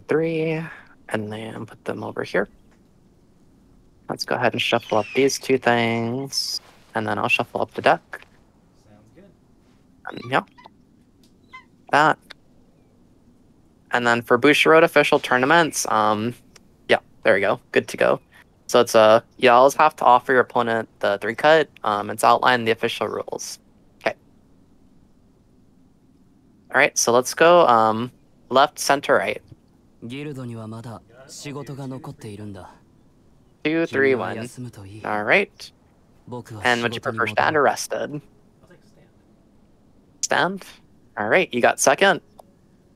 three, and then put them over here. Let's go ahead and shuffle up these two things, and then I'll shuffle up the deck. Sounds good. And, yeah. That. And then for Bushiroad official tournaments, um, yeah, there we go. Good to go. So it's a you always have to offer your opponent the three cut. Um, it's outlined in the official rules. Okay. All right, so let's go um left, center, right. ギルドにはまだ仕事が残っているんだ Two, 君 three, は one. 休むといい All right. 僕は And 仕 would you 事に prefer 戻 stand る or rested? I'll take a stand. Stand. All right, you got second.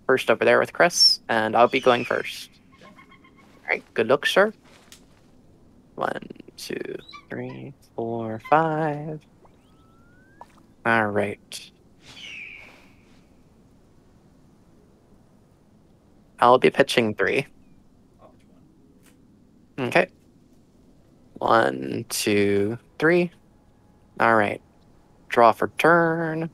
First over there with Chris, and I'll be going first. All right, good luck, sir. One, two, three, four, five. All right. I'll be pitching three. Okay. One, two, three. All right. Draw for turn.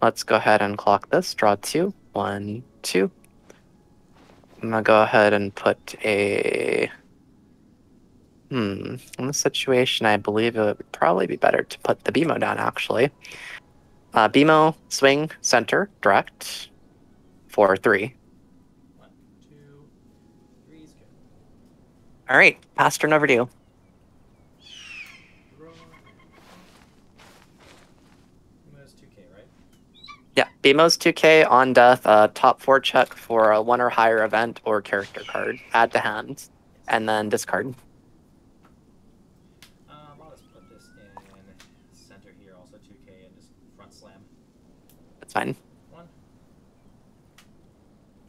Let's go ahead and clock this. Draw two. One, two. I'm gonna go ahead and put a. Hmm. In this situation, I believe it would probably be better to put the BMO down, actually. Uh, BMO, swing, center, direct. four, three. One, two, three's good. All right. Pass turn over to you. Draw. 2k, right? Yeah, BMO's 2K on death, uh, top four check for a one or higher event or character card. Add to hand, and then discard. Um, I'll just put this in center here, also 2k, and just front slam. That's fine. One.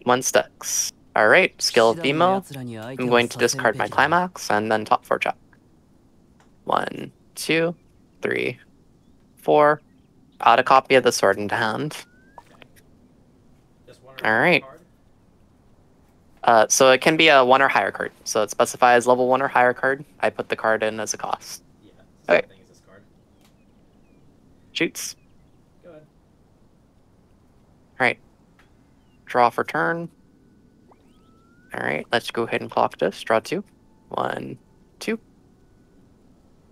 One sticks. Alright, skill of BMO. I'm going to discard my Climax and then top 4 chop. One, two, three, four. Add a copy of the sword into hand. Alright. Uh, so it can be a 1 or higher card. So it specifies level 1 or higher card. I put the card in as a cost. Yeah, okay. Shoots. Alright. Draw for turn. All right, let's go ahead and clock this. Draw two. One, two.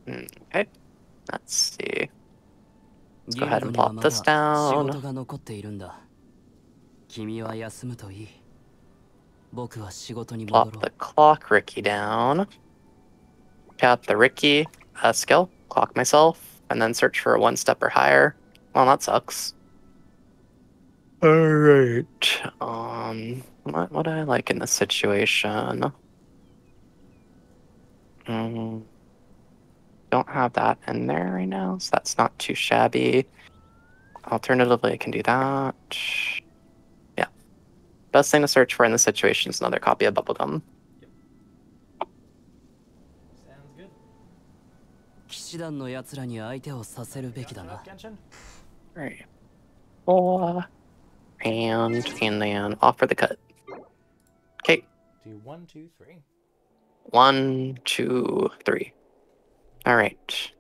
Mm, Okay. Let's see. ギ go ル ahead ド and には plop ま this だ仕 down. 事が残っているんだ君は休むといい僕は仕事に戻 Plop ろ the う clock Ricky down. Tap the Ricky uh, skill. Clock myself, and then search for a one step or higher. Well, that sucks. All right. Um, what what do I like in this situation? Mm, don't have that in there right now, so that's not too shabby. Alternatively, I can do that. Yeah. Best thing to search for in this situation is another copy of Bubblegum. Sounds good. 騎士団の奴らに相手をさせるべきだな Genshin? Right. Four. And and then offer the cut. Okay. Do one, two, three. One, two, three. All right.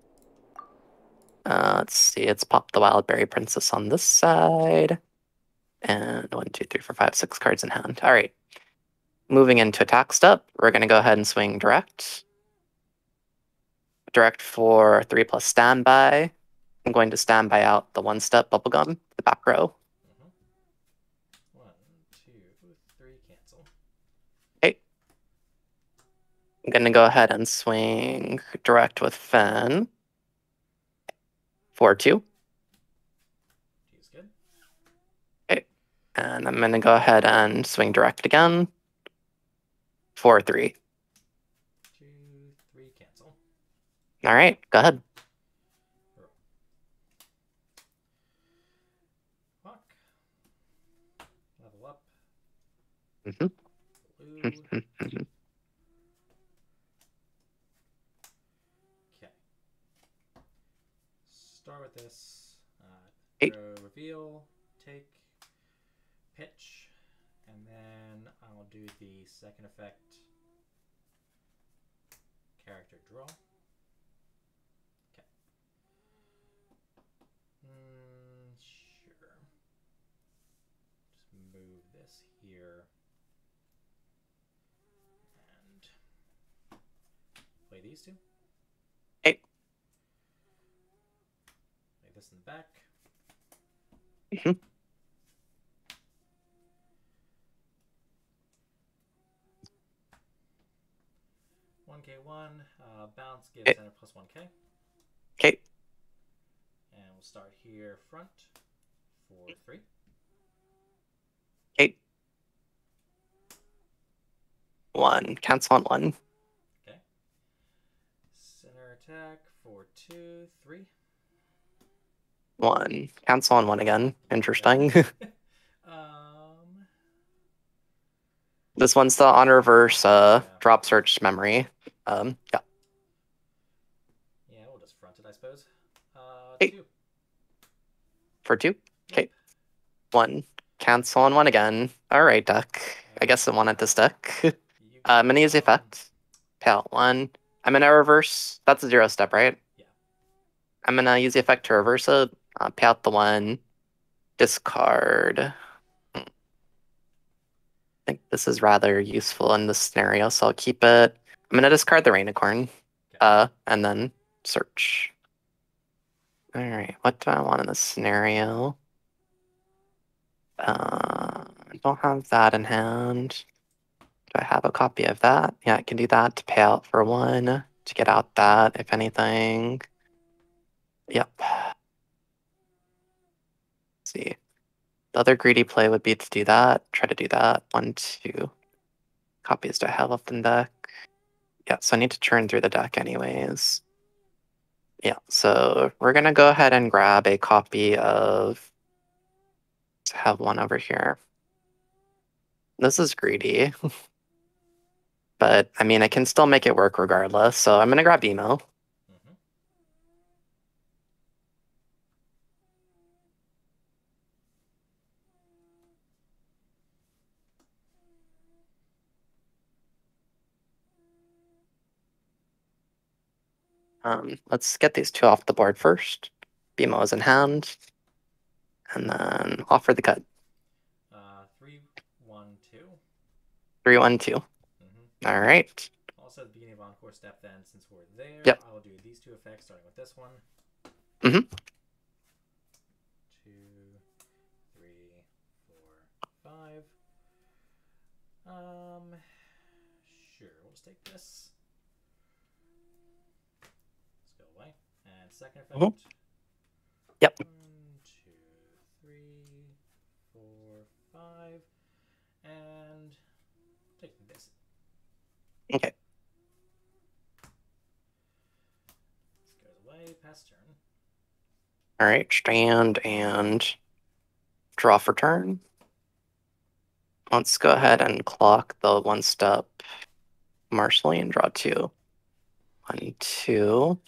Uh, let's see. Let's pop the Wild Berry Princess on this side. And one, two, three, four, five, six cards in hand. All right. Moving into attack step, we're going to go ahead and swing direct. Direct for three plus standby. I'm going to standby out the one step bubblegum, the back row. Mm-hmm. One, two, three, cancel. I'm going to go ahead and swing direct with Finn. 4 2. Two's good. Okay. And I'm going to go ahead and swing direct again. 4 3. Two, three, cancel. All right, go ahead. Fuck. Level up. Mhm. with this. Uh, reveal, take, pitch, and then I'll do the second effect character draw. Okay. Mm, sure. Just move this here. And play these two. Back. Mhm. One K one. Uh, bounce gives Okay. center plus one K. Okay. And we'll start here front for three. Okay. One. Cancel on one. Okay. Center attack for two, three. One. Cancel on one again. Interesting. um. this one's the on reverse uh Yeah. drop search memory. Um yeah. Yeah, we'll just front it, I suppose. Uh, Hey. two. For two. Okay. Yep. One. Cancel on one again. Alright, duck. I guess it wanted to stick. You Uh, I'm gonna use the effect. Pay out one. I'm gonna reverse. That's a zero step, right? Yeah. I'm gonna use the effect to reverse it. Uh, pay out the one. Discard. I think this is rather useful in this scenario, so I'll keep it. I'm gonna discard the Rainicorn. Uh, and then search. All right, what do I want in this scenario? Uh, I don't have that in hand. Do I have a copy of that? Yeah, I can do that to pay out for one, to get out that, if anything. Yep. Let's see. The other greedy play would be to do that. Try to do that. One, two. Copies do I have left in deck? Yeah, so I need to churn through the deck anyways. Yeah, so we're gonna go ahead and grab a copy of. Have one over here. This is greedy. but I mean, I can still make it work regardless. So I'm gonna grab BMO. Um, let's get these two off the board first. BMO is in hand. And then offer the cut. Uh, three, one, two. Three, one, two. Mm-hmm. All right. Also, at the beginning of Encore step, then, since we're there, Yep. I will do these two effects, starting with this one. Mhm. Two, three, four, five. Um, sure, we'll just take this. Let's go away. And second effect. Mhm. Yep. One, two, three, four, five. And take this. Okay. This goes away, pass turn. All right. Stand and draw for turn. Let's go ahead and clock the one step Marshally and draw two. One, two.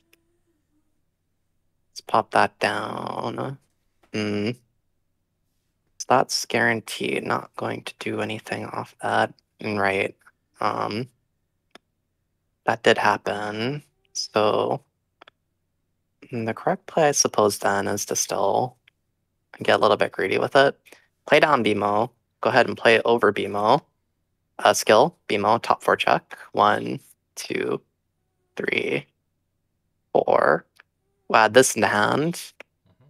Pop that down. So that's guaranteed not going to do anything off that. Mm, Right. Um that did happen. So mm, the correct play, I suppose, then is to still get a little bit greedy with it. Play down BMO. Go ahead and play over BMO. Uh, skill, BMO, top four check. One, two, three, four. We'll add this in hand. Mhm.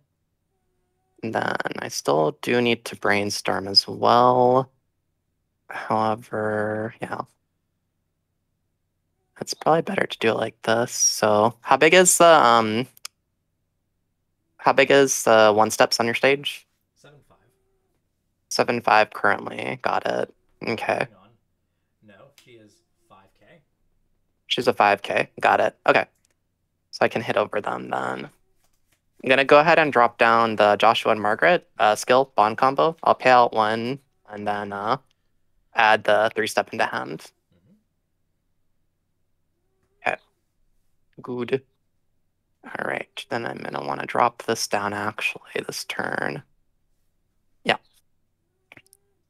And then I still do need to brainstorm as well. However, yeah. It's probably better to do it like this. So how big is the um how big is the one steps on your stage? Seven five. Seven five currently. Got it. Okay. No, she is five k. She's a 5k. Got it. Okay. So I can hit over them then. I'm gonna go ahead and drop down the Joshua and Margaret uh, skill bond combo. I'll pay out one and then uh, add the three step into hand. Mm-hmm. Good. All right. Then I'm gonna want to drop this down actually this turn. Yeah.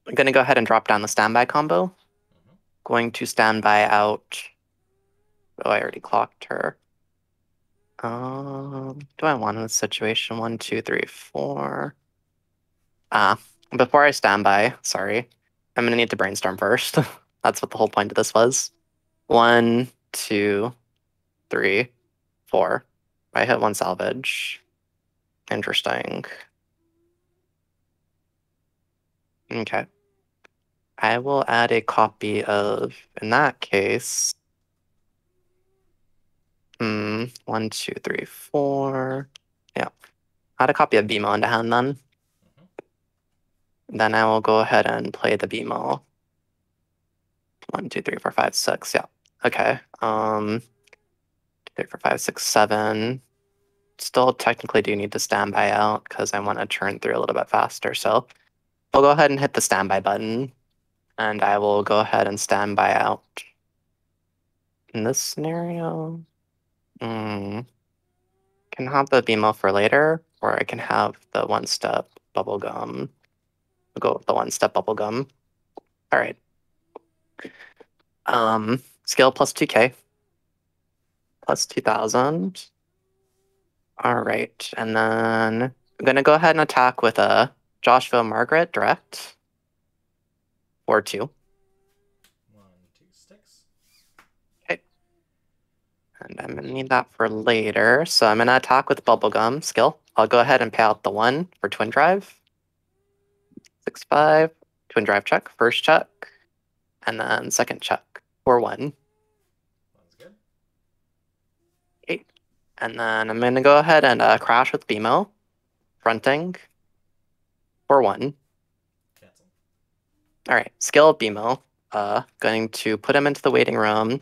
I'm gonna go ahead and drop down the standby combo. Mm-hmm. Going to standby out. Oh, I already clocked her. Um, do I want this situation? One, two, three, four. Ah, before I stand by, sorry, I'm gonna need to brainstorm first. That's what the whole point of this was. One, two, three, four. I hit one salvage. Interesting. Okay. I will add a copy of, in that case, hmm, one, two, three, four. Yeah. Add a copy of BMO into hand then. Then I will go ahead and play the BMO. One, two, three, four, five, six. Yeah. Okay. Um, three, four, five, six, seven. Still technically do need to standby out because I want to turn through a little bit faster. So I'll go ahead and hit the standby button and I will go ahead and standby out. In this scenario, hmm, can have the BMO for later, or I can have the one step bubblegum. We'll go with the one step bubblegum. All right. Um, scale plus 2k. Plus 2000. All right. And then I'm going to go ahead and attack with a Joshua Margaret direct. Or two. One, two sticks. And I'm going to need that for later. So I'm going to attack with bubblegum skill. I'll go ahead and pay out the one for twin drive. Six, five. Twin drive check. First check. And then second check. For one. One's good. Eight. And then I'm going to go ahead and uh, crash with BMO. Fronting. For one. Cancel. All right. Skill BMO. Uh, going to put him into the waiting room.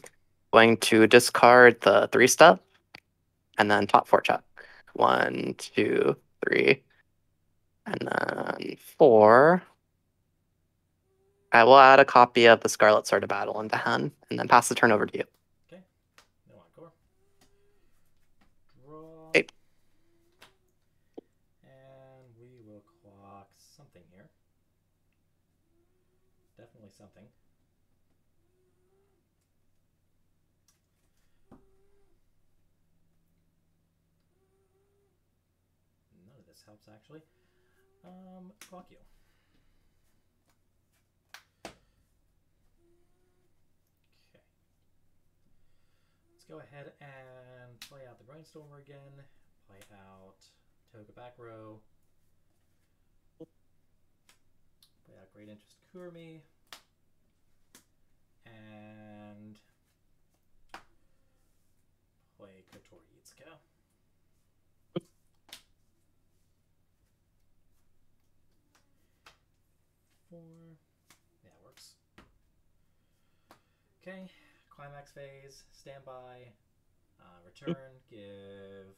Going to discard the three step. And then top four check. One, two, three. And then four. I will add a copy of the Scarlet Sword of Battle into hand and then pass the turn over to you. No encore. Draw. Okay. And we will clock something here. Definitely something. None of this actually. Um, you. Okay. Let's go ahead and play out the brainstormer again. Play out Toka back row. Play out Great Interest Kurumi. And play Kotori Itsuka. Four. Yeah, it works. Okay, climax phase, standby, uh, return, give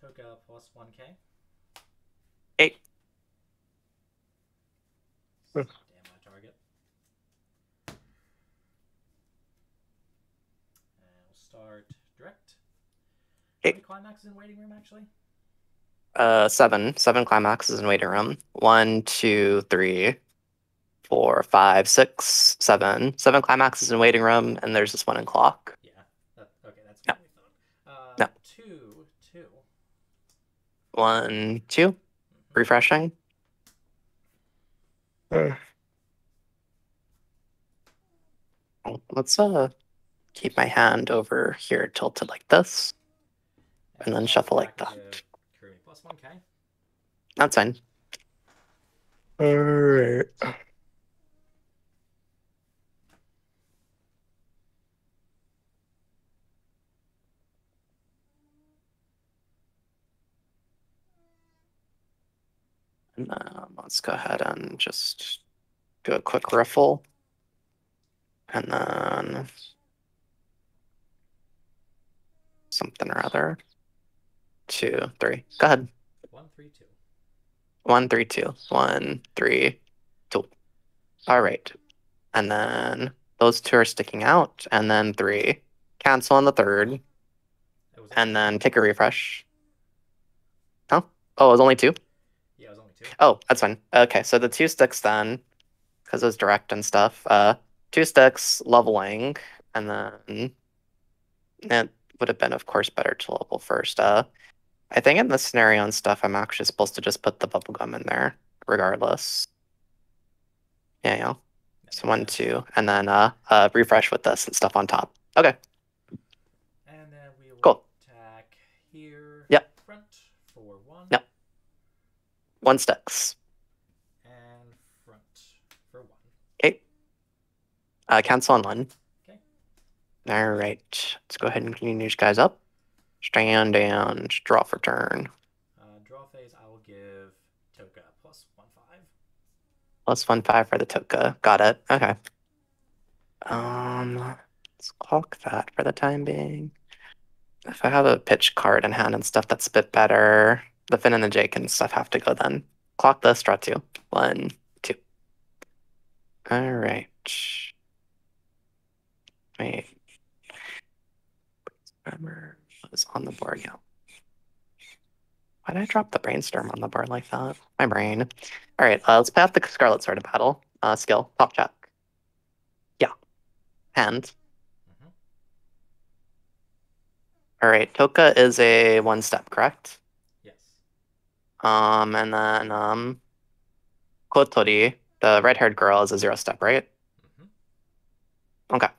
Toka plus 1k. Eight. Damn my target. And we'll start direct. How Eight. many climaxes in waiting room actually? Uh, seven. Seven climaxes in waiting room. One, two, three, four, five, six, seven. Seven climaxes in waiting room, and there's this one in clock. Yeah. That, okay, that's No. Uh, No. Two, two. One, two. Mhm. Refreshing. Let's uh keep my hand over here tilted like this. And then shuffle like that. To Kurumi plus 1k. That's fine. Alright. And um, let's go ahead and just do a quick riffle. And then something or other. Two, three. Go ahead. One, three, two. One, three, two. One, three, two. All right. And then those two are sticking out. And then three. Cancel on the third. And then take a refresh. Oh, oh, it was only two? yeah, it was only two. Oh, that's fine. Okay, so the two sticks then, because it was direct and stuff. Uh, two sticks, leveling, and then it would have been, of course, better to level first. Uh, I think in the scenario and stuff, I'm actually supposed to just put the bubblegum in there, regardless. Yeah, yeah. So one, two, and then uh, uh, refresh with this and stuff on top. Okay. and then we will attack here. Yep. Front for one. Yep. One sticks. And front for one. Okay. Uh, cancel on one. Okay. All right. Let's go ahead and clean these guys up. Stand and draw for turn. Uh, draw phase, I will give Toka plus one five. Plus one five for the Toka. Got it. Okay. Um, let's clock that for the time being. If I have a pitch card in hand and stuff, that's a bit better. The Finn and the Jake and stuff have to go then. Clock this, draw two. One, two. All right. Wait. Remember was on the board, yeah. Why did I drop the brainstorm on the board like that? My brain. All right, uh, let's path the Scarlet Sword of Battle. Uh, skill, top check. Yeah. Hand. Mhm. All right, Toka is a one step, correct? Yes. Um, and then um, Kotori, the red haired girl, is a zero step, right? Mm -hmm. Okay.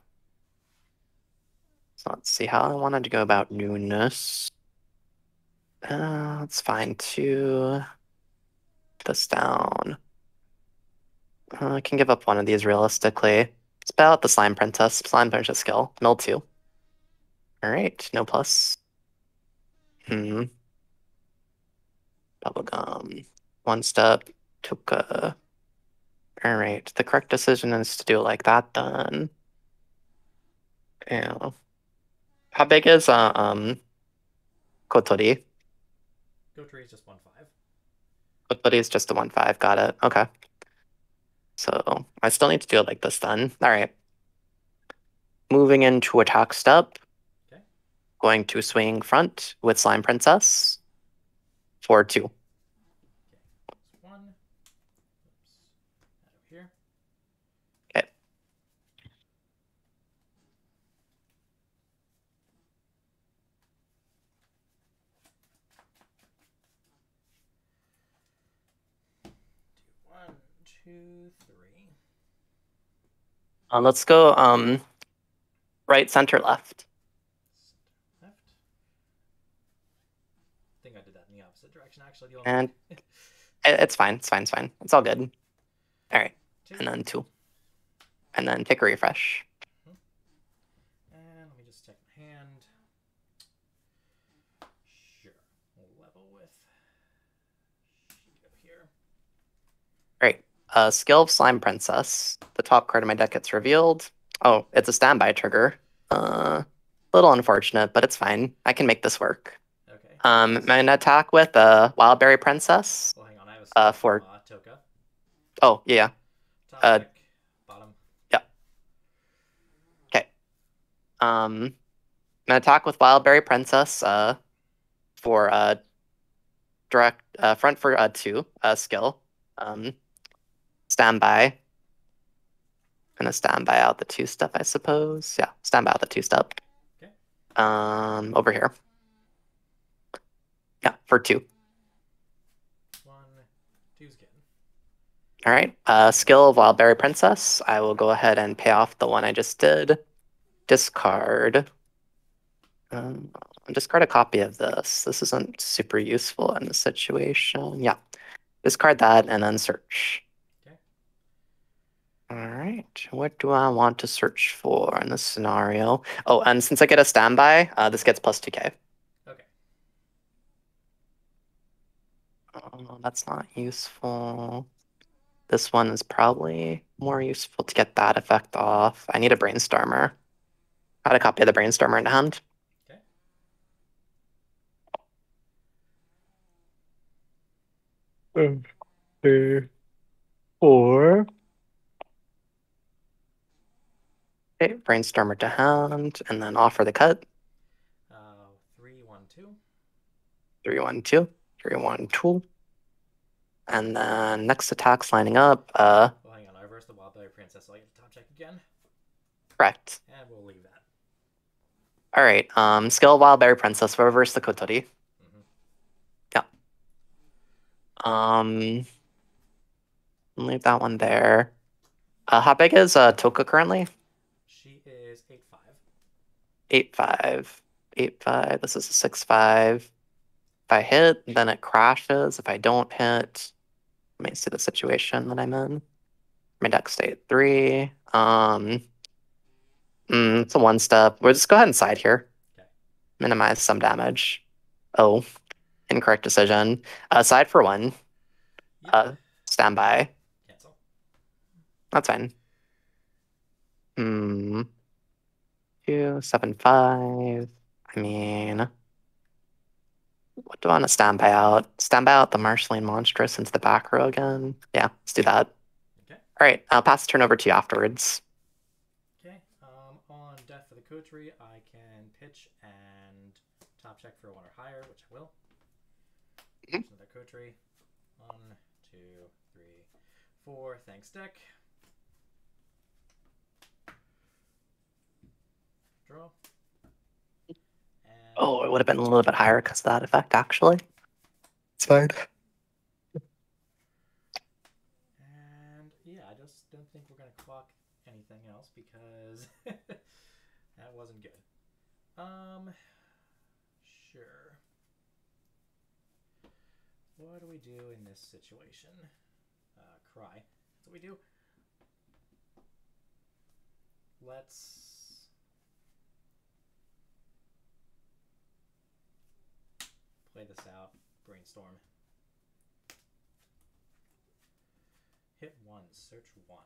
So let's see how I wanted to go about newness. Uh, let's find two. This down. Uh, I can give up one of these realistically. Spell out the slime princess. Slime princess skill. Mill two. Alright, no plus. Hmm. Bubblegum. One step. Toka. Alright, the correct decision is to do it like that then. Yeah. How big is uh, um Kotori? Tree is just one five. Kotori is just a one five. Got it. Okay. So I still need to do it like this then. All right. Moving into attack step. Okay. Going to swing front with Slime Princess for two. Okay. That's one. Oops. That over here. Okay. Do one, two, three. Uh, let's go um right, center, left. Left. I think I did that in the opposite direction actually. And It's fine. It's fine. It's fine. It's all good. All right. two. And then two. And then take a refresh. And let me just check my hand. Sure. We'll level with sheet up here. Uh, skill of Slime Princess. The top card of my deck gets revealed. Oh, it's a standby trigger. Uh, little unfortunate, but it's fine. I can make this work. Okay. Um, I'm gonna attack with uh, Wildberry Princess. Well, hang on. I have a uh, for- uh, Toka. Oh, yeah. Top uh, deck, bottom. Yeah. Okay. Um, I'm gonna attack with Wildberry Princess. Uh, for uh, direct uh, front for uh two uh skill. Um, standby. Gonna standby out the two step, I suppose. Yeah, standby out the two step. Okay. Um, over here. Yeah, for two. One, two's good. All right. Uh, skill of Wildberry Princess. I will go ahead and pay off the one I just did. Discard. Um, discard a copy of this. This isn't super useful in the situation. Yeah. Discard that and then search. Okay. All right. What do I want to search for in this scenario? Oh, and since I get a standby, uh, this gets plus 2k. Okay. Oh, that's not useful. This one is probably more useful to get that effect off. I need a brainstormer. I had a copy of the brainstormer in hand. Okay. Three, four. Okay, brainstormer to hand, and then offer the cut. Uh, three, one, two. Three, one, two. Three, one, two. And then next attack's lining up. Uh, Well, hang on. I reversed the wild berry princess, so I get the top check again, correct. and we'll leave that. All right. Um, skill Wildberry Princess. Reverse the Kotori. hmm Um, leave that one there. Uh, how big is uh Toka currently? Eight five. Eight five. This is a six five. If I hit, then it crashes. If I don't hit, let me see the situation that I'm in. My deck state three. Um, mm, it's a one step. We'll just go ahead and side here. Okay. Minimize some damage. Oh, incorrect decision. Uh, side for one. Yep. Uh, standby. Cancel. That's fine. Hmm. Two, seven, five. I mean, what do I want to standby out? Standby out the Marceline Monstrous into the back row again. Yeah, let's do that. Okay. All right, I'll pass the turn over to you afterwards. Okay. Um, on death for the Kotori, I can pitch and top check for one or higher, which I will. Mhm. Another Kotori. One, two, three, four. Thanks, deck. Draw. And Oh, it would have been a little bit higher because of that effect, actually. It's fine. And yeah, I just don't think we're gonna clock anything else because that wasn't good. Um, sure. What do we do in this situation? Uh, cry. That's what we do. Let's. Play this out. Brainstorm. Hit one, search one.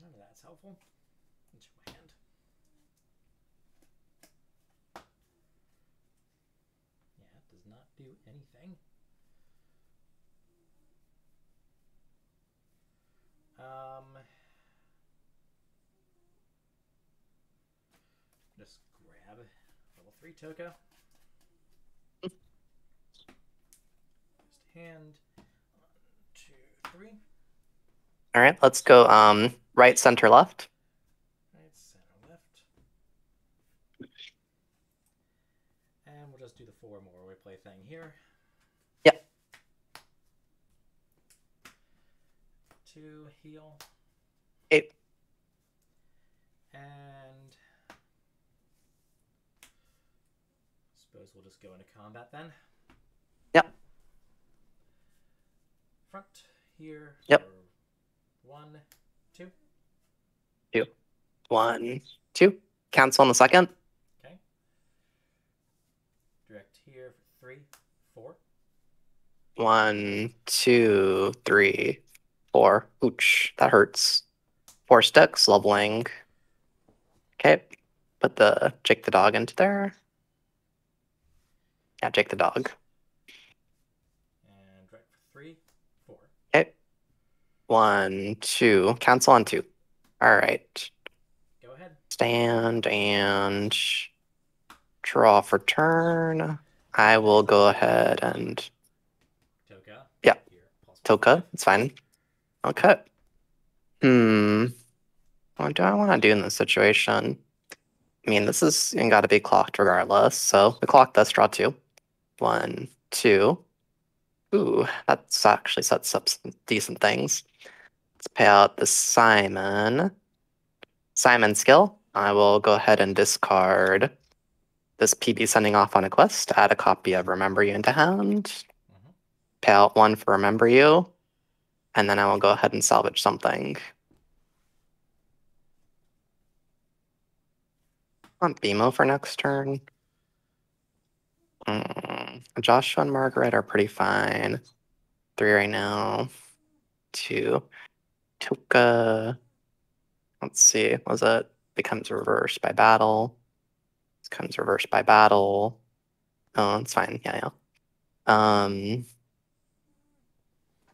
None of that's helpful. Into my hand. Yeah, it does not do anything. Um, just grab level three Toka. Just hand one, two, three. All right, let's go um right, center, left. Right, center, left. And we'll just do the four more we play thing here. Yep. Two heal. Eight. And suppose we'll just go into combat then. Yep. Front here. Yep. One, two. One, two. Cancel on the second. Okay. Direct here for three, four. One, two, three, four. Ooch, that hurts. Four sticks, leveling. Okay, put the Jake the dog into there. Yeah, Jake the dog. And direct for three, four. Okay. One, two. Cancel on two. All right. Go ahead. Stand and draw for turn. I will go ahead and. It's fine. Okay. Hmm. What do I want to do in this situation? I mean, this is got to be clocked regardless. So the clock does draw two. One, two. Ooh, that's actually sets up some decent things. Let's pay out the Simon. Simon skill. I will go ahead and discard this PB sending off on a quest. Add a copy of Remember You into hand. Pay out one for Remember You. And then I will go ahead and salvage something. Want BMO for next turn. Mm, Joshua and Margaret are pretty fine. Three right now. Two. Toka. Let's see. Was it becomes reversed by battle? Becomes reversed by battle. Oh, it's fine. Yeah, yeah. Um,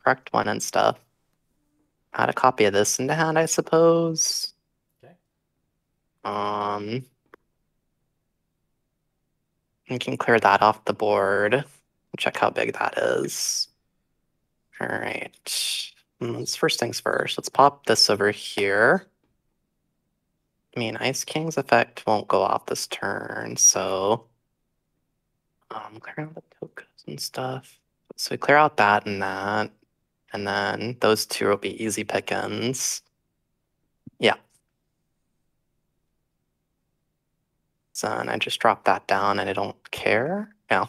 correct one and stuff. I had a copy of this into hand, I suppose. Okay. Um, we can clear that off the board. Check how big that is. All right. Mm, Let's first things first. Let's pop this over here. I mean, Ice King's effect won't go off this turn, so um, clear out the tokens and stuff. So we clear out that and that, and then those two will be easy pickings. Yeah. So and I just drop that down, and I don't care. Yeah.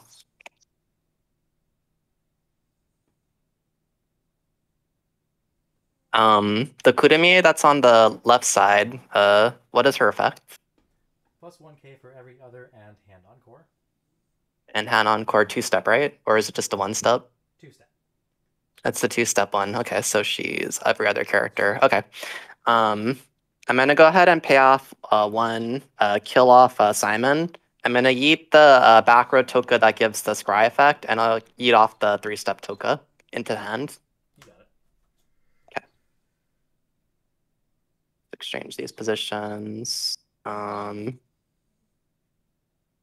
Um, the Kurumi that's on the left side, uh, what is her effect? Plus 1k for every other and hand on core. And hand encore two step, right? Or is it just a one step. That's the two step one. Okay, so she's every other character. Okay. Um, I'm gonna go ahead and pay off uh, one, uh, kill off uh, Simon. I'm gonna eat the uh, back row toka that gives the scry effect, and I'll eat off the three step toka into the hand. You got it. exchange these positions. Um,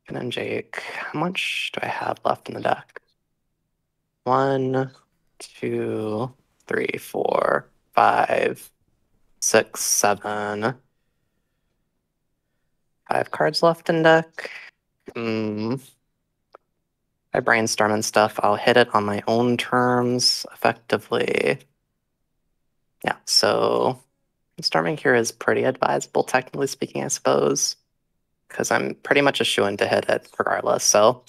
and then Jake, how much do I have left in the deck? One, two, three, four, five, six, seven. Five cards left in deck. Hmm. I brainstorm and stuff. I'll hit it on my own terms effectively. Yeah, so Storming here is pretty advisable, technically speaking, I suppose, because I'm pretty much a shoo in to hit it regardless. So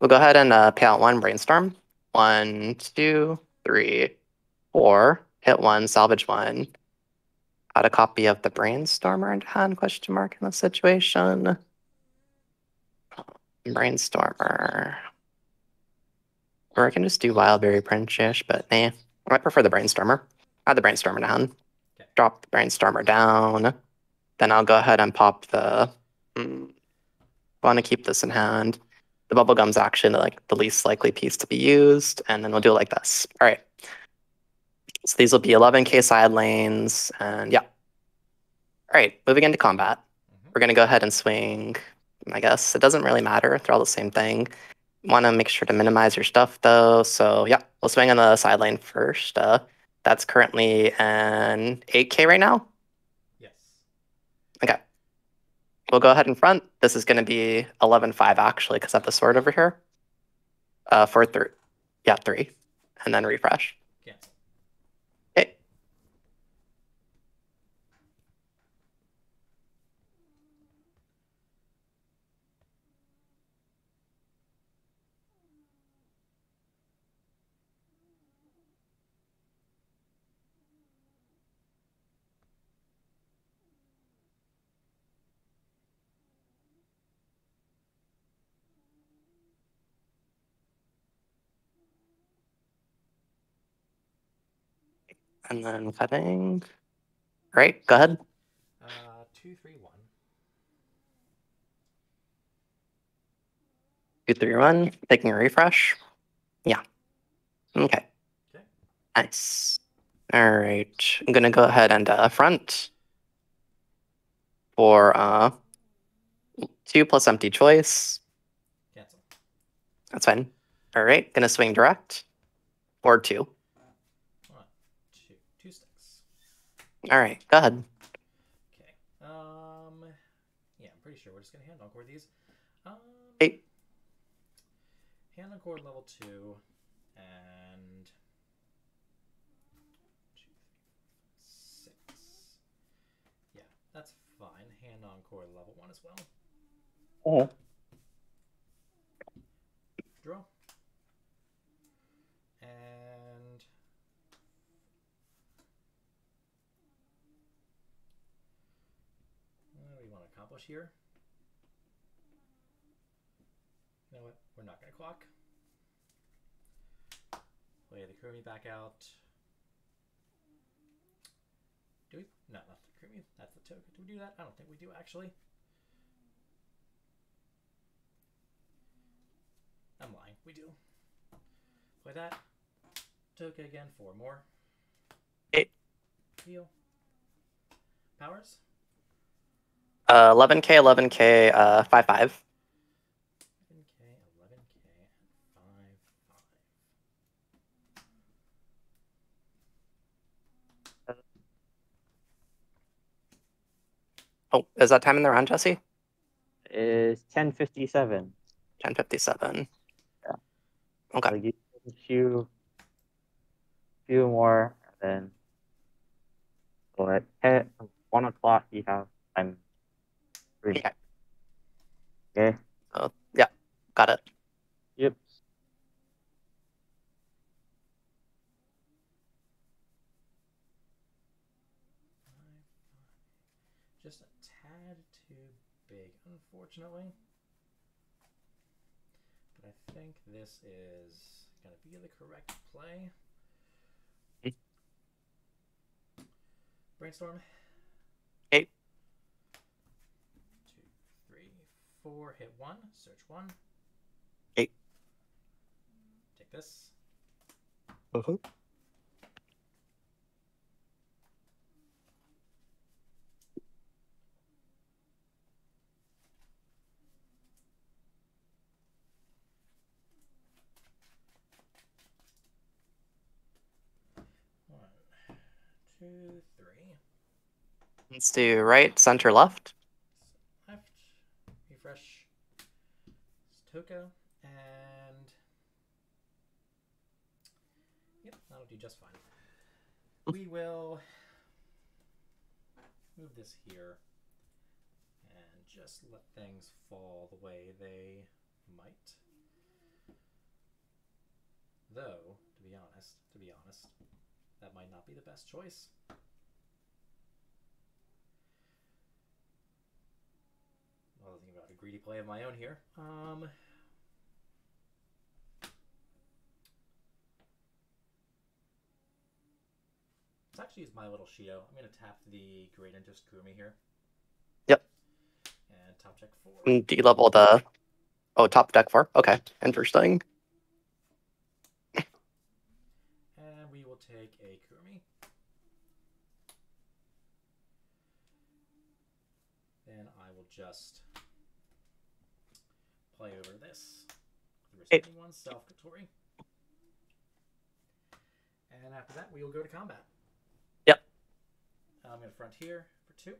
we'll go ahead and uh, pay out one brainstorm. One, two, three, four. Hit one, salvage one. Got a copy of the brainstormer into hand question mark in this situation. Brainstormer. Or I can just do Wildberry Prince-ish, but nah. I prefer the brainstormer. Add the brainstormer down drop the brainstormer down. Then I'll go ahead and pop the. Mm, want to keep this in hand. The bubblegum's actually like the least likely piece to be used, and then we'll do it like this. All right. So these will be 11k side lanes, and yeah. All right, moving into combat. Mhm. We're gonna go ahead and swing. I guess it doesn't really matter; they're all the same thing. Want to make sure to minimize your stuff though. So yeah, we'll swing on the side lane first. Uh, that's currently an 8k right now. Yes. Okay. We'll go ahead in front. This is going to be 11.5 actually, because I have the sword over here. Uh, for three. Yeah, three. And then refresh. Cancel. Okay. And then cutting. Great, go ahead. Uh, two, three, one. Two, three, one. Taking a refresh. Yeah. Okay. Okay. Nice. All right. I'm gonna go ahead and uh, front for uh two plus empty choice. Cancel. That's fine. All right. Gonna swing direct or two. One, two, two sticks. All right. Go ahead. Okay. Um. Yeah, I'm pretty sure we're just gonna hand encore these. Um. Eight. Hand encore level two, and two, six. Yeah, that's fine. Hand encore level one as well. Draw. And what do we want to accomplish here? You know what? We're not going to clock. Oh, Play the Kurumi back out. Do we? No, not the Kurumi. That's the token. Do we do that? I don't think we do actually. I'm lying. We do. Play that. Toka again. Four more. Eight. Heal. Powers. Uh, 11k, 11k, uh, 5 5. 11k, 11k, and 5 5. Oh, is that time in the round, Jesse? Is ten fifty seven. 1057. Yeah. Okay. So you a few few more and then so at ten, one o'clock you have time. Three. Okay. Okay. Oh, yeah. Got it. Yep. Just a tad too big, unfortunately. But I think this is going to be the correct play. Hmm. Brainstorm. Okay. Two, three, four. Hit one. Search one. Okay. Take this. Uh-huh. One, two, three. Let's do right, center, left, refresh And yep, that'll do just fine. We will move this here and just let things fall the way they might. Though, to be honest, to be honest, that might not be the best choice. Another thing about a greedy play of my own here. Um, let's actually use my little Shido. I'm gonna tap the Great Interest Kurumi here. Yep. And top check four. Mm, and D-level the... Oh, top deck four? Okay, interesting. And we will take a Kurumi. Then I will just play over this. Hey. one, self Kotori. And after that, we will go to combat. I'm going to front here for two.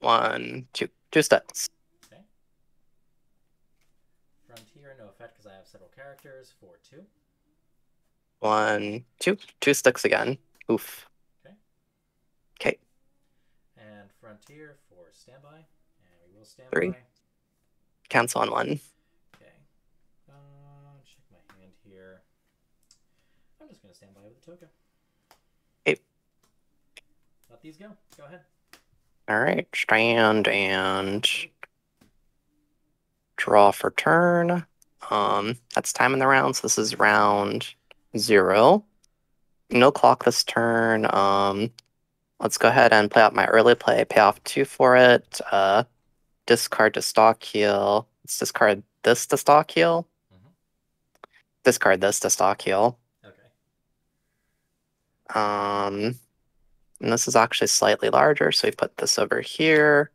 One, two, two. Okay. Frontier, no effect because I have several characters for two. One, two, two sticks again. Oof. Okay. Okay. And Frontier for standby. And we will stand Three. by. Cancel on one. Okay. Uh, check my hand here. I'm just going to stand by with the Toka. Let these go. Go ahead. All right, strand and draw for turn. Um, that's time in the round. So this is round zero. No clock this turn. Um, let's go ahead and play out my early play. Pay off two for it. Uh, discard to stock heal. Let's discard this to stock heal. Mhm. Discard this to stock heal. Okay. Um, and this is actually slightly larger, so we put this over here.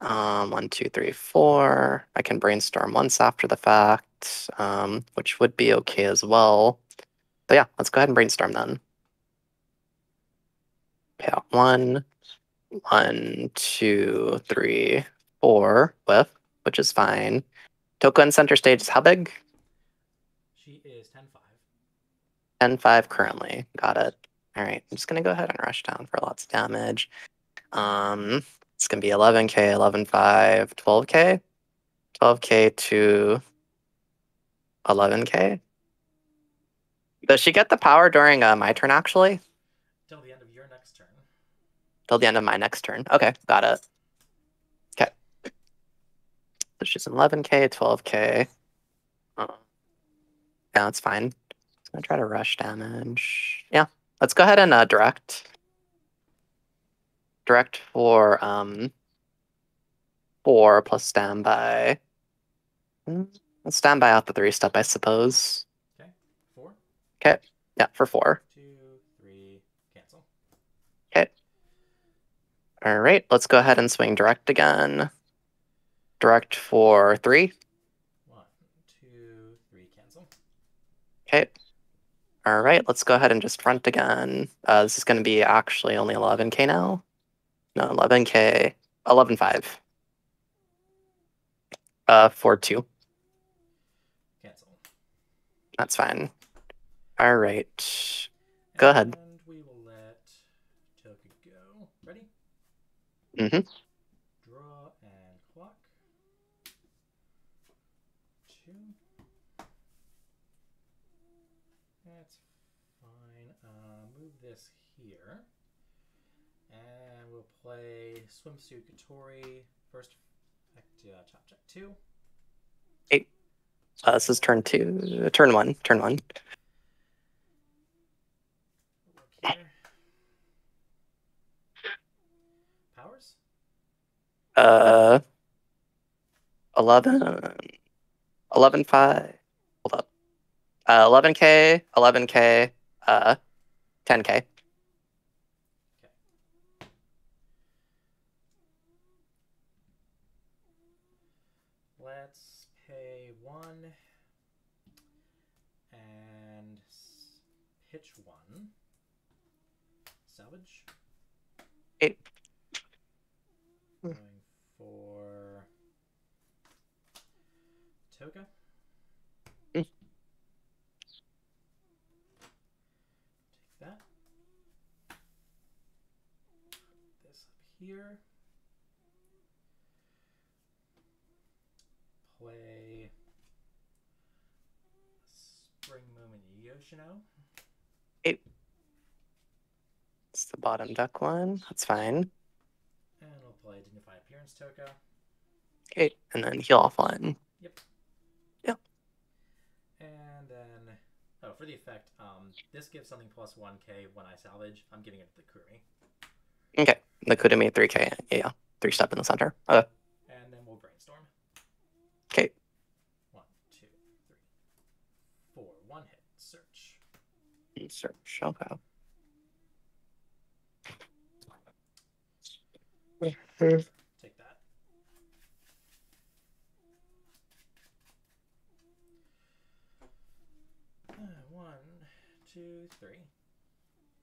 Um, one, two, three, four. I can brainstorm once after the fact, um, which would be okay as well. But yeah, let's go ahead and brainstorm then. Pay out one, one, two, three, four, with, which is fine. Toka in center stage is how big? She is 10 5. 10 5 currently. Got it. All right. I'm just going to go ahead and rush down for lots of damage. Um, it's going to be 11k, 11 5, 12k, 12k to 11k. Does she get the power during uh, my turn actually? Till the end of your next turn. Till the end of my next turn. Okay, got it. Okay. So she's an 11k, 12k. Uh, yeah, that's fine. I'm gonna try to rush damage. Yeah, let's go ahead and uh, direct. Direct for um four plus standby. Let's standby out the three step, I suppose. Okay. Four, Okay, Yeah, for four. two, three, cancel. Okay. All right, let's go ahead and swing direct again. Direct for three. One, two, three, cancel. Okay. All right, let's go ahead and just front again. Uh, this is going to be actually only 11k now. No, 11k. 11.5. Uh, 4-2. Cancel. That's fine. All right. Go ahead. And we will let Toka go. Ready? Mm-hmm. Draw and clock. Two. That's fine. Uh, move this here. And we'll play Swimsuit Kotori. First effect, uh, chop check two. Uh, this is turn two. Turn one. Turn one. Powers? Uh, 11, 11, 5. Hold up. Uh, 11k, 11k, uh, 10k. Let's pay one and s- pitch one. Salvage. Eight. Going for Toka. Mm. Take that. This up here. Play Spring Moon Yoshino. It's the bottom duck one. That's fine. And we'll play Dignified Appearance Toka. Okay, and then heal offline. Yep. Yep. And then, oh, for the effect, um, this gives something plus 1k when I salvage. I'm giving it to the Kurumi. Okay, the Kurumi 3k. Yeah, three step in the center. Okay, And then we'll brainstorm. okay. One, two, three, four. One hit. Search. Search. Okay. Take that. Uh, One, two, three.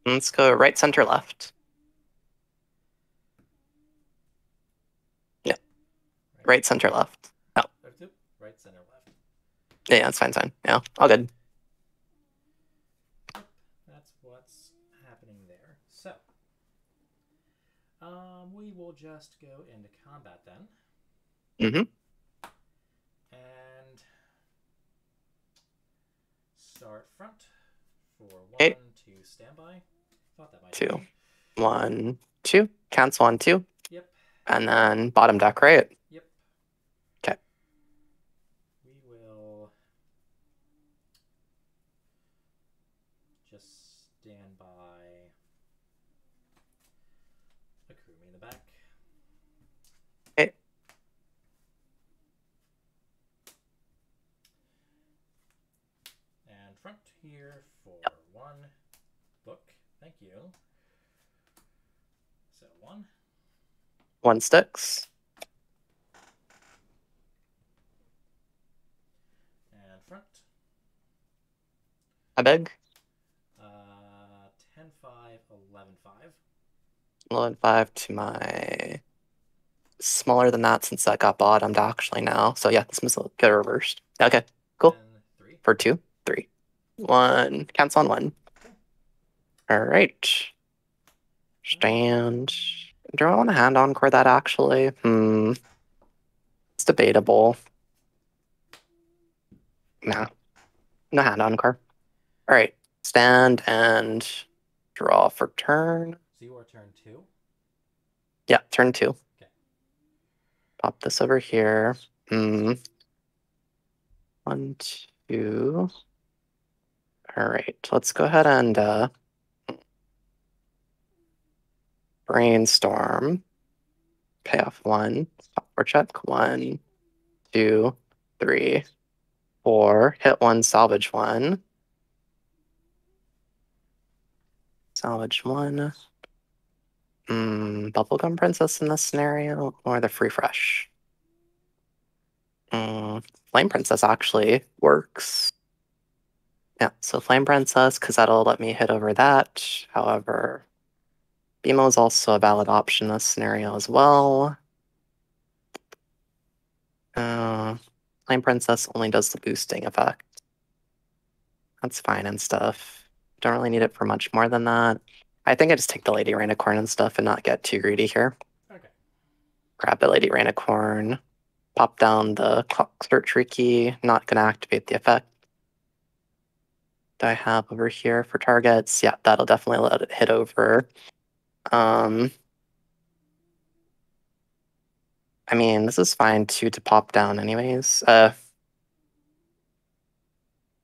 Let's go right, center, left. Right, center, left. Oop, Right, center, left. Yeah, yeah, that's fine, it's fine. Yeah, all good. That's what's happening there. So, um, we will just go into combat then, Mm-hmm. and start front for one Okay. to standby. Thought that might Two. happen. One, two. Cancel on two. Yep. And then bottom deck, right? Yep. 'Kay. We will just stand by Akumi in the back. 'Kay. And front for one book. Thank you. So one. One sticks. And front. I beg. Uh, 10, 5, 11, 5. 11, 5 to my smaller than that since that got bottomed actually now. So yeah, this must get reversed. Okay, Cool. 3. for two, three. One, cancel on one. All right. Stand. Do I want to hand encore that actually? Hmm. It's debatable. Nah. No hand encore. All right. Stand and draw for turn. So you are turn 2. Yeah, turn two. Okay. Pop this over here. Hmm. One, two. All right, let's go ahead and uh, brainstorm. Pay off one. Software check. One, two, three, four. Hit one, salvage one. Salvage one. Mm, Bubblegum Princess in this scenario, or the Free Fresh? Mm, Flame Princess actually works. Yeah, so Flame Princess, because that'll let me hit over that. However, BMO is also a valid option in this scenario as well. Uh, Flame Princess only does the boosting effect. That's fine and stuff. Don't really need it for much more than that. I think I just take the Lady Rainicorn and stuff and not get too greedy here. Okay. Grab the Lady Rainicorn, pop down the Clock Searcher key, not gonna activate the effect. Do I have over here for targets? Yeah, that'll definitely let it hit over. Um, I mean, this is fine too to pop down anyways. Uh,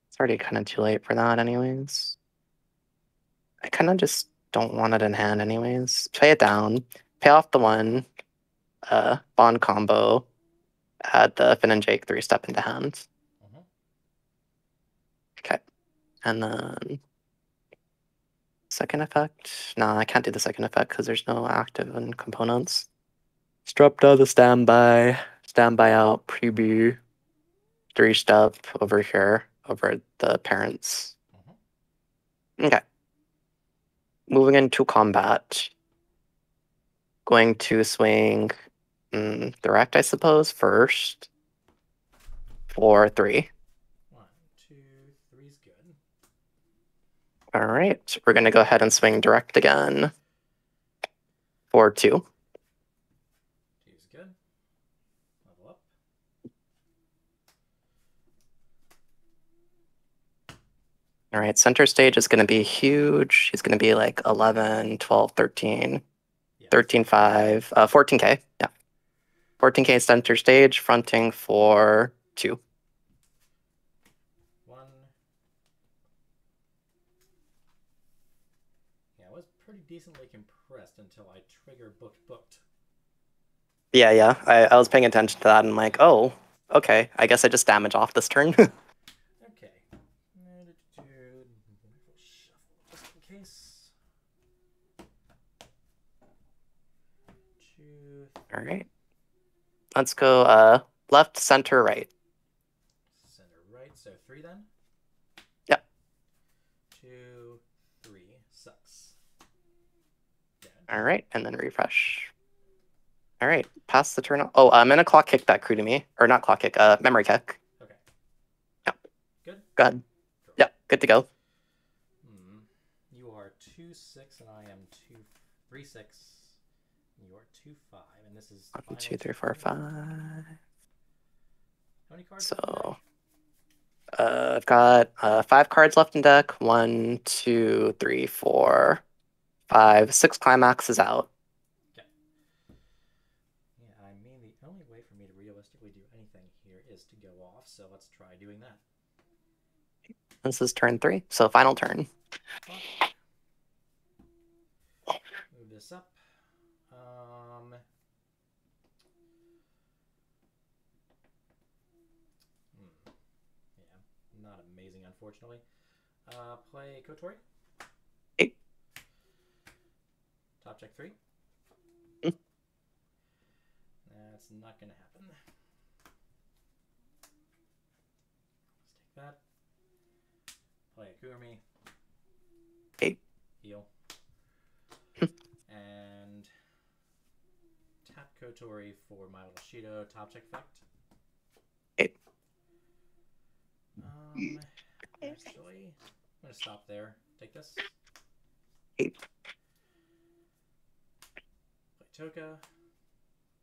it's already kind of too late for that anyways. I kind of just don't want it in hand anyways. Play it down, pay off the one, uh, bond combo, add the Finn and Jake three step into hand. Mhm. Okay. And then second effect. No, I can't do the second effect because there's no active and components. Strap down the standby, standby out, preview, three step over here over the parents. Okay. Moving into combat. Going to swing mm, direct, I suppose, first. For three. One, two, three's good. All right, we're gonna go ahead and swing direct again. For two. Two's good. Level up. All right, center stage is gonna be huge. He's gonna be like 11, 12, 13, Yeah. 13, 5, uh, 14K. Yeah. 14K center stage, fronting for two. One. Yeah, I was pretty decently compressed until I trigger booked booked. Yeah, yeah. I, I was paying attention to that and like, oh, okay. I guess I just damage off this turn. Okay. Just in case. Two, All right. Let's go uh left, center, right. center right, so three then? Yep. Two, three, sucks. Dead. All right, and then refresh. All right, pass the turn. Oh, I'm gonna clock kick that crew to me, or not clock kick, uh, memory kick. Okay. Yep. Good? Go ahead. Cool. Yeah, good to go. Hmm. You are two six, and I am two three six. You are two five, and this is One, two, three, four, five. How many cards? So, uh, I've got uh, five cards left in deck. One, two, three, four, five, six climaxes out. Yeah, I mean the only way for me to realistically do anything here is to go off. So let's try doing that. This is turn three, so final turn. Move this up. Um. hmm, Yeah, not amazing, unfortunately. Uh, play Kotori. Eight. Top check three. That's not gonna happen. Let's take that. Play a Kurumi. Eight. Heal. and tap Kotori for my little Shido top check effect. Eight. Um, actually, I'm gonna stop there. Take this. Eight. Toka.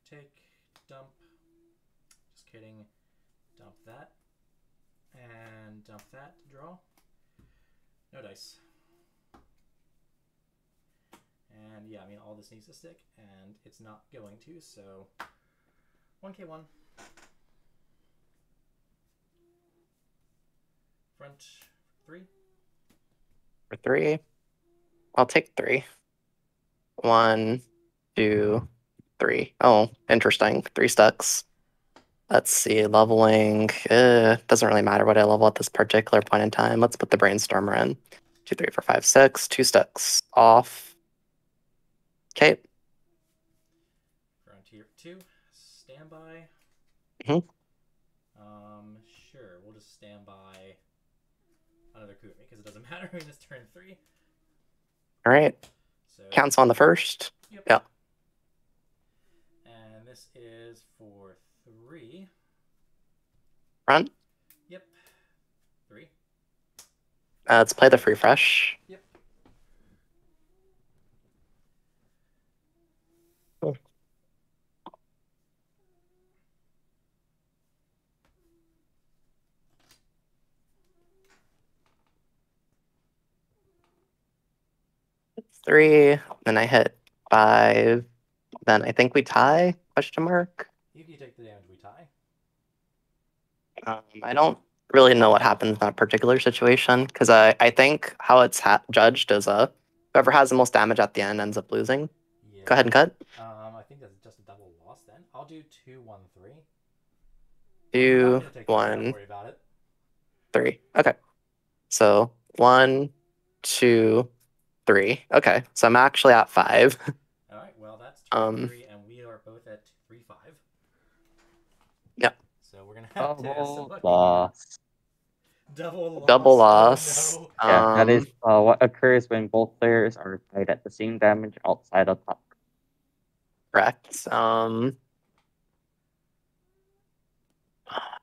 Take, dump. Just kidding. Dump that. And dump that draw. No dice. And yeah, I mean, all this needs to stick, and it's not going to, so 1k1. Front three. For three, I'll take three. One, two, three. Oh, interesting. Three stacks. Let's see, leveling. Uh, doesn't really matter what I level at this particular point in time. Let's put the brainstormer in. Two, three, four, five, six. Two stacks off. Okay. Frontier two. Standby. Mhm. Um, sure. We'll just stand by another Kumi because it doesn't matter. We just turn three. All right. So Counts on the first. Yep. Yeah. And this is for three. Front. Yep. Three. Uh, let's play the free fresh. Yep. Three. Then I hit five. Then I think we tie? Question mark. You take the damage. Um, I don't really know what happens in that particular situation because I, I think how it's ha- judged is uh whoever has the most damage at the end ends up losing. Yeah. Go ahead and cut. Um, I think that's just a double loss then. I'll do two, one, three. Two, I'm gonna take one, Don't worry about it. three. Okay. So one, two, three. Okay. So I'm actually at five. All right. Well, that's two, Um, three, and we are both at three, five. Yep. So we're gonna have Double select- loss. Double loss. Double Oh, loss. no. Yeah, that is Um, uh, what occurs when both players are tied at the same damage outside of top. Correct. Um,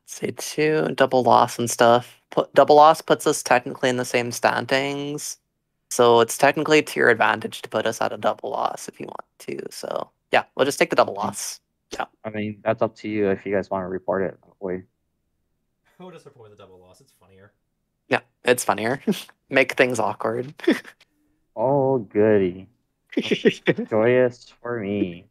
say two double loss and stuff. Put double loss puts us technically in the same standings, so it's technically to your advantage to put us at a double loss if you want to. So yeah, we'll just take the double loss. I mean, that's up to you if you guys want to report it that way. We'll just report the double loss. It's funnier. Yeah, it's funnier. Make things awkward. Oh, goody. Joyous for me.